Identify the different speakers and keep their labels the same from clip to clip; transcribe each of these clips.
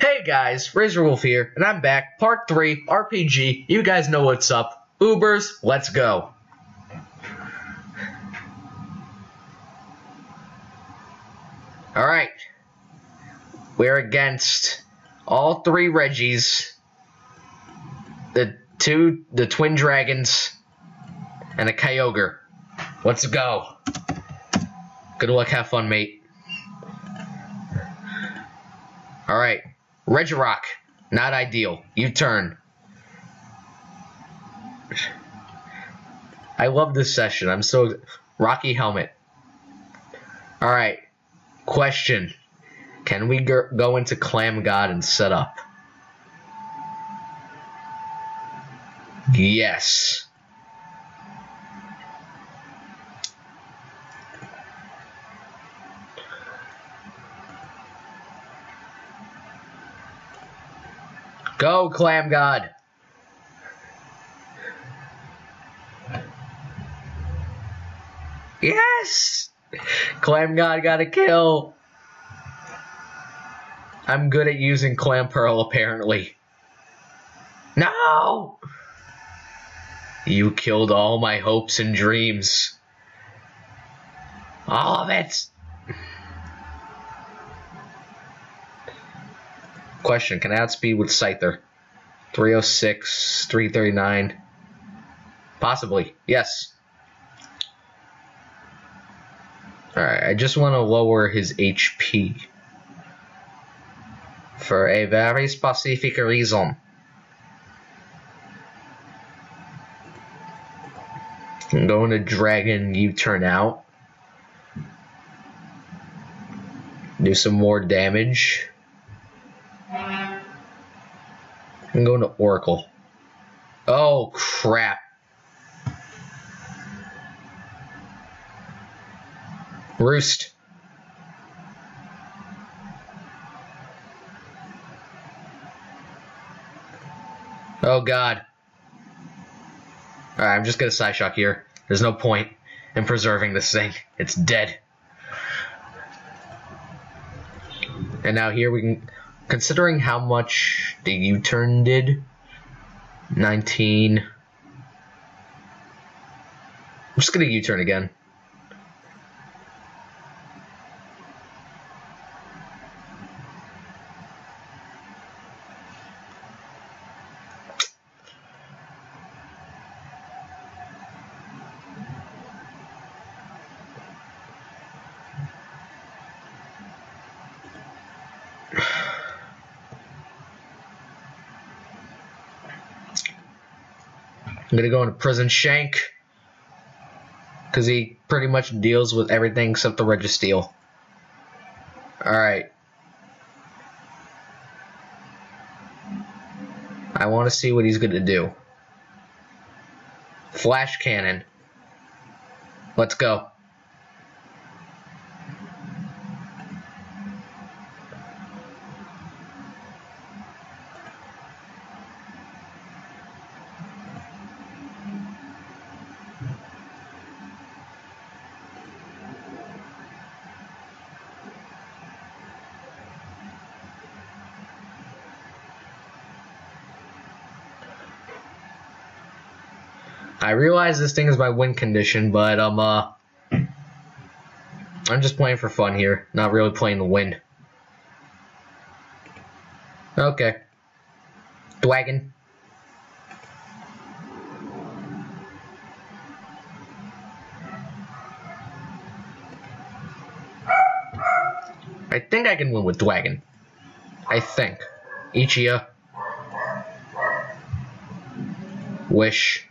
Speaker 1: Hey guys, Razor Wolf here, and I'm back. Part 3, RPG. You guys know what's up. Ubers, let's go. Alright. We're against all three Reggies. The two, the twin dragons, and a Kyogre. Let's go. Good luck, have fun, mate. Alright. Regirock. Not ideal. You turn. I love this session. I'm so... Rocky Helmet. Alright. Question. Can we go into Clam God and set up? Yes. Go, Clam God. Yes! Clam God got a kill. I'm good at using Clamperl, apparently. No! You killed all my hopes and dreams. All of it! Question, can I outspeed with Scyther? 306, 339. Possibly, yes. Alright, I just want to lower his HP. For a very specific reason. I'm going to Dragon U-turn out. Do some more damage. I'm going to Oracle. Oh, crap. Roost. Oh, God. Alright, I'm just going to Psyshock here. There's no point in preserving this thing. It's dead. And now here we can considering how much the U-turn did, 19. I'm just gonna U-turn again. I'm gonna go into Prison Shank. Because he pretty much deals with everything except the Registeel. Alright. I want to see what he's gonna do. Flash Cannon. Let's go. I realize this thing is my win condition, but I'm uh I'm just playing for fun here, not really playing to win. Okay. Dwagon. I think I can win with Dwagon. I think. Ichia. Wish.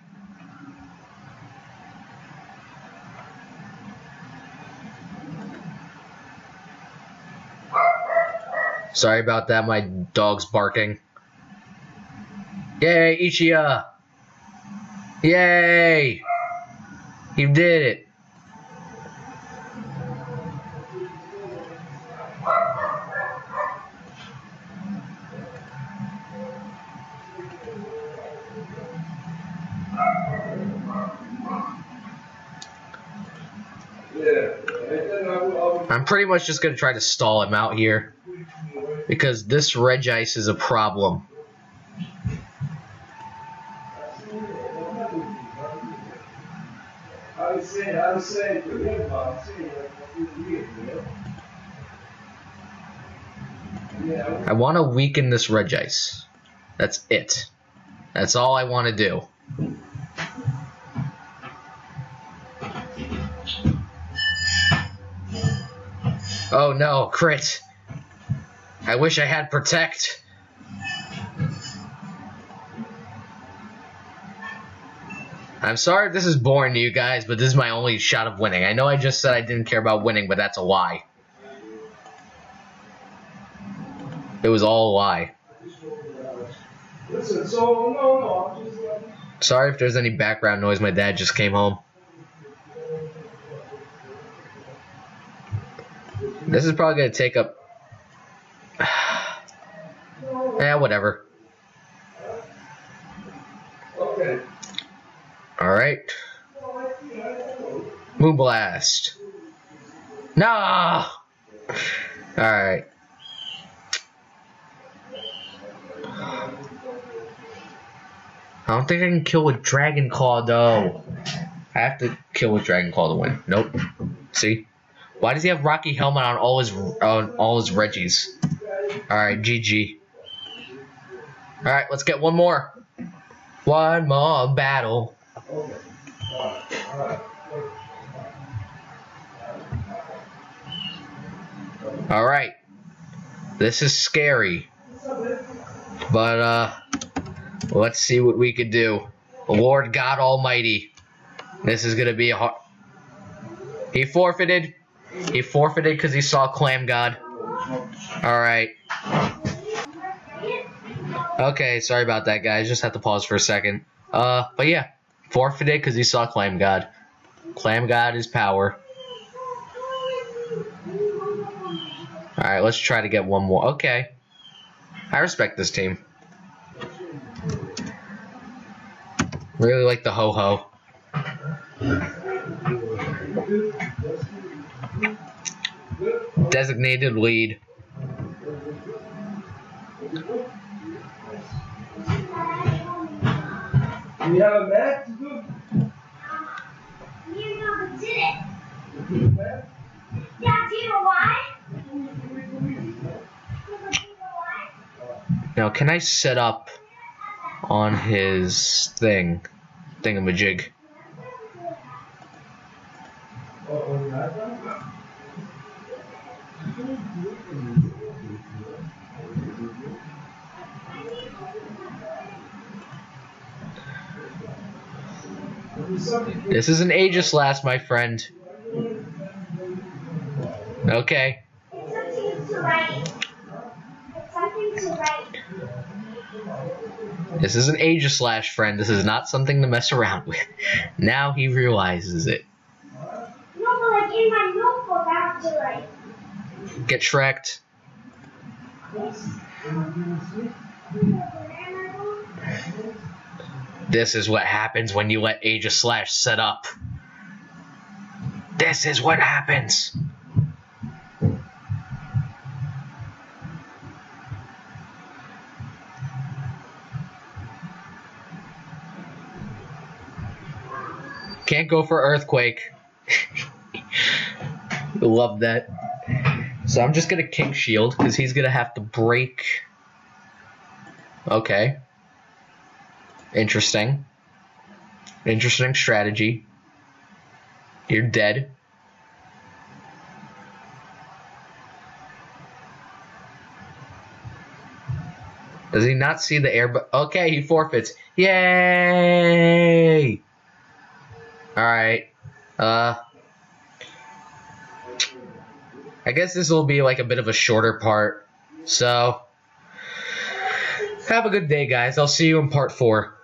Speaker 1: Sorry about that, my dog's barking. Yay, Ichia! Yay! You did it! I'm pretty much just gonna try to stall him out here. Because this Regice is a problem.
Speaker 2: I
Speaker 1: want to weaken this Regice. That's it. That's all I want to do. Oh no, crit. I wish I had protect. I'm sorry if this is boring to you guys, but this is my only shot of winning. I know I just said I didn't care about winning, but that's a lie. It was all a lie. Sorry if there's any background noise. My dad just came home. This is probably going to take up. Eh, whatever.
Speaker 2: okay.
Speaker 1: Alright. Moonblast. No! Alright. I don't think I can kill with Dragon Claw though. I have to kill with Dragon Claw to win. Nope. See? Why does he have Rocky Helmet on all his on all his Reggies? Alright, GG. Alright, let's get one more. One more battle.
Speaker 2: Alright. Alright.
Speaker 1: This is scary. But, uh, let's see what we could do. Lord God Almighty. This is gonna be a hard. He forfeited. He forfeited because he saw Clam God. Alright. Okay, sorry about that, guys. Just have to pause for a second. Uh, but yeah. Forfeited because he saw Clam God. Clam God is power. Alright, let's try to get one more. Okay. I respect this team. Really like the Ho-Oh. Designated lead.
Speaker 2: We have a map to do.
Speaker 3: You know who did it.
Speaker 2: Map?
Speaker 3: Yeah, do you know why? Do you know why?
Speaker 1: Now, can I set up on his thing? Thingamajig.
Speaker 2: Oh,
Speaker 1: This is an Aegislash, my friend. Okay. This is an Aegislash friend. This is not something to mess around with. Now he realizes it.
Speaker 3: No, but like in my notebook, to write.
Speaker 1: Get Shreked. This is what happens when you let Aegislash set up. This is what happens. Can't go for Earthquake. Love that. So I'm just gonna King Shield because he's gonna have to break. Okay. Interesting. Interesting strategy. You're dead. Does he not see the air? But okay, he forfeits. Yay! All right. Uh. I guess this will be like a bit of a shorter part. So, have a good day, guys. I'll see you in part four.